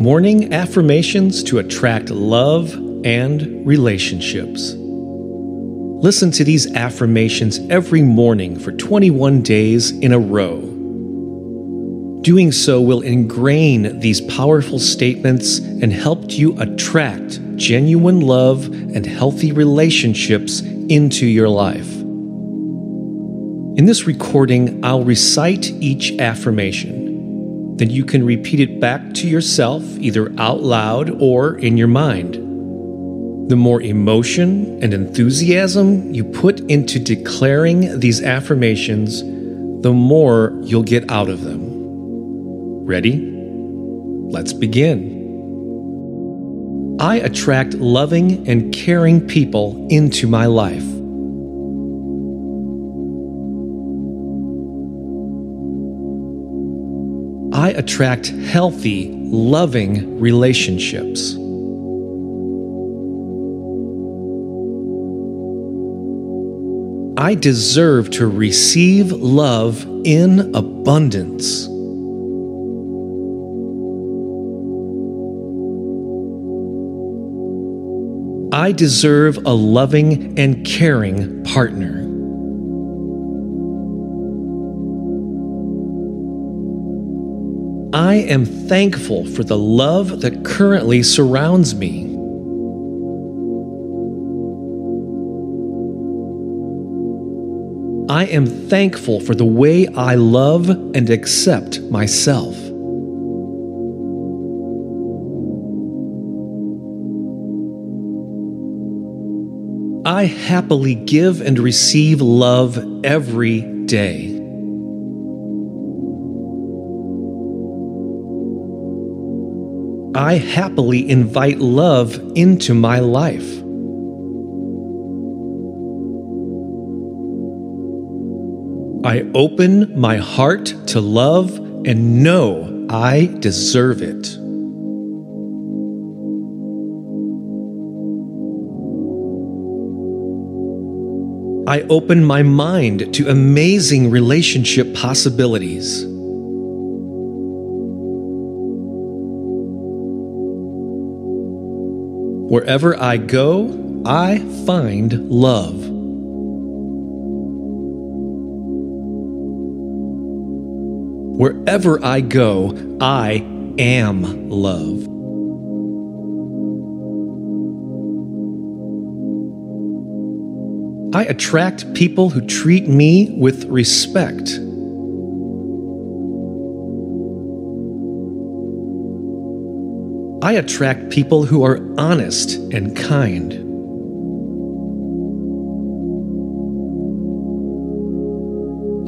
Morning affirmations to attract love and relationships. Listen to these affirmations every morning for 21 days in a row. Doing so will ingrain these powerful statements and help you attract genuine love and healthy relationships into your life. In this recording, I'll recite each affirmation. Then you can repeat it back to yourself, either out loud or in your mind. The more emotion and enthusiasm you put into declaring these affirmations, the more you'll get out of them. Ready? Let's begin. I attract loving and caring people into my life. I attract healthy, loving relationships. I deserve to receive love in abundance. I deserve a loving and caring partner. I am thankful for the love that currently surrounds me. I am thankful for the way I love and accept myself. I happily give and receive love every day. I happily invite love into my life. I open my heart to love and know I deserve it. I open my mind to amazing relationship possibilities. Wherever I go, I find love. Wherever I go, I am love. I attract people who treat me with respect. I attract people who are honest and kind.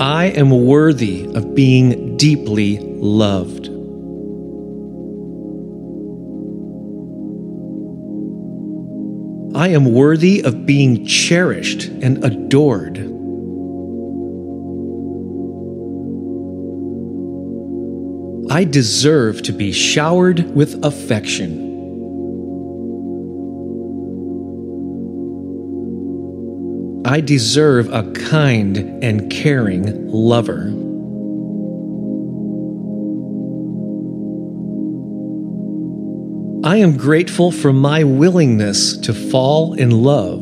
I am worthy of being deeply loved. I am worthy of being cherished and adored. I deserve to be showered with affection. I deserve a kind and caring lover. I am grateful for my willingness to fall in love.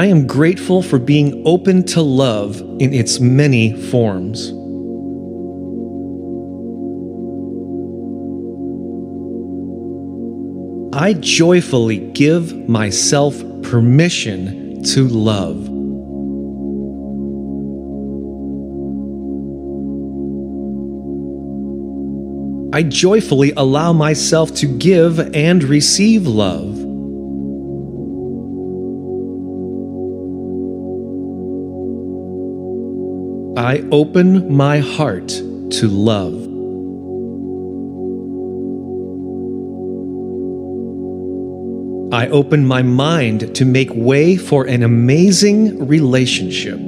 I am grateful for being open to love in its many forms. I joyfully give myself permission to love. I joyfully allow myself to give and receive love. I open my heart to love. I open my mind to make way for an amazing relationship.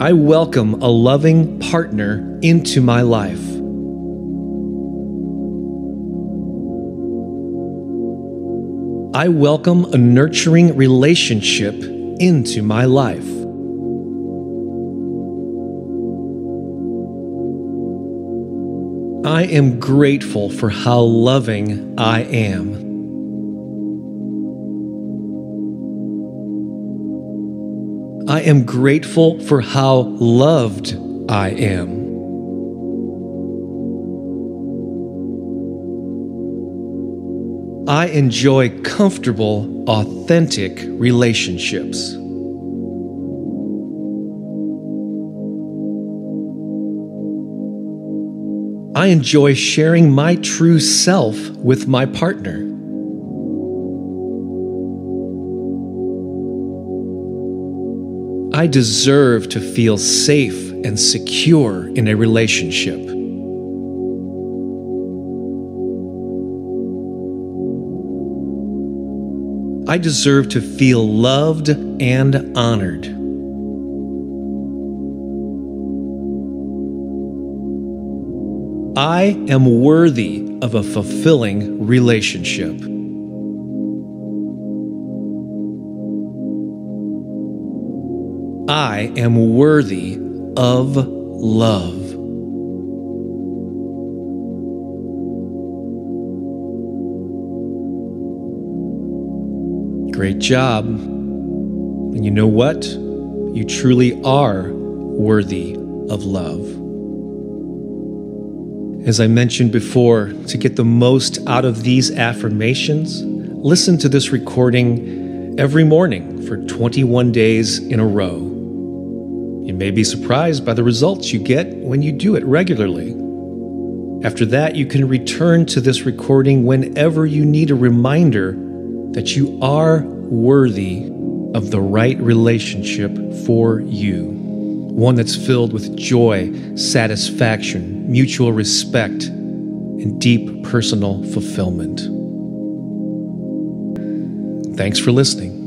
I welcome a loving partner into my life. I welcome a nurturing relationship into my life. I am grateful for how loving I am. I am grateful for how loved I am. I enjoy comfortable, authentic relationships. I enjoy sharing my true self with my partner. I deserve to feel safe and secure in a relationship. I deserve to feel loved and honored. I am worthy of a fulfilling relationship. I am worthy of love. Great job. And you know what? You truly are worthy of love. As I mentioned before, to get the most out of these affirmations, listen to this recording every morning for 21 days in a row. You may be surprised by the results you get when you do it regularly. After that, you can return to this recording whenever you need a reminder that you are worthy of the right relationship for you. One that's filled with joy, satisfaction, mutual respect, and deep personal fulfillment. Thanks for listening.